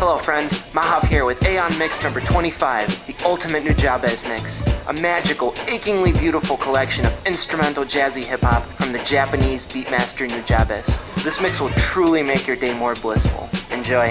Hello friends, Mahav here with Aeon Mix number 25, the ultimate Nujabes mix. A magical, achingly beautiful collection of instrumental jazzy hip hop from the Japanese beatmaster Nujabes. This mix will truly make your day more blissful. Enjoy.